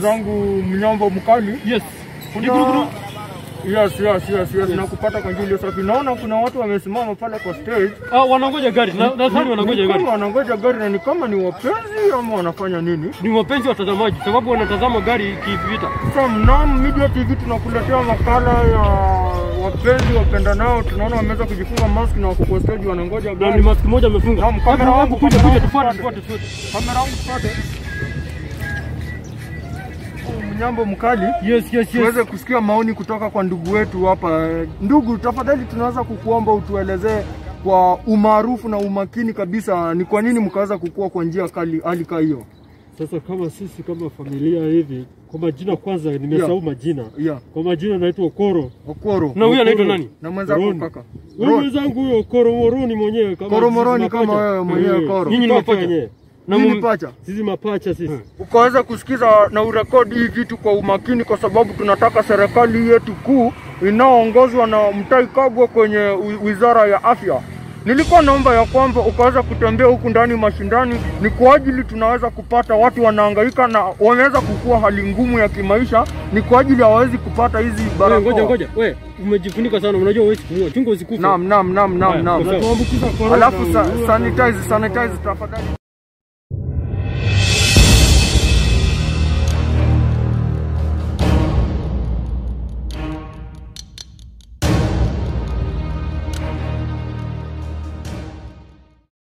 mwenzangu mnyambo mkali. Yes. Kuna-. Yes, yes, yes, yes. Nakupata kwa njia safi. Naona kuna watu wamesimama pale kwa stage. Ah, wanangoja gari. Na nadhani wanangoja gari. kama wanangoja gari na ni kama ni wapenzi ama wanafanya nini? Ni wapenzi watazamaji sababu wanatazama gari ikipita. Sasa Mnam Media TV tunakuletea makala ya wapenzi wapendanao. Tunaona wameweza kujifunga mask na wako kwa stage wanangoja Na ni mask moja amefunga. Kamera wangu, kuja kuja tufuate tufuate tufuate. Kamera wangu pate. Mnyambo mkali. Yes, yes, yes. tuweze kusikia maoni kutoka kwa ndugu wetu hapa. Ndugu, tafadhali tunaweza kukuomba utuelezee kwa umaarufu na umakini kabisa, ni kwa nini mkaweza kukua kwa njia kali hali kaa hiyo? Sasa kama sisi kama familia hivi, kwa majina kwanza nimesahau majina. Yeah. Kwa majina naitwa Okoro. Okoro. Na huyu anaitwa nani? Na mwenzako kaka. Huyu mwenzangu huyo Okoro Moroni mwenyewe kama Okoro Moroni kama wewe mwenyewe Okoro. Ninyi Nyinyi ni Mapacha. Na mimi pacha? Sisi mapacha sisi. Ukaweza kusikiza na urekodi hii vitu kwa umakini, kwa sababu tunataka serikali yetu kuu inayoongozwa na Mutahi Kagwe kwenye wizara ya afya. Nilikuwa naomba ya kwamba ukaweza kutembea huku ndani mashindani, ni kwa ajili tunaweza kupata watu wanaangaika na wameweza kukua hali ngumu ya kimaisha, ni kwa ajili hawawezi kupata hizi barakoa. Ngoja ngoja. Wewe umejifunika sana. Unajua huwezi kuua. Chunga usikufe. Naam, naam, naam, naam, naam. Alafu sa- sanitize, sanitize tafadhali.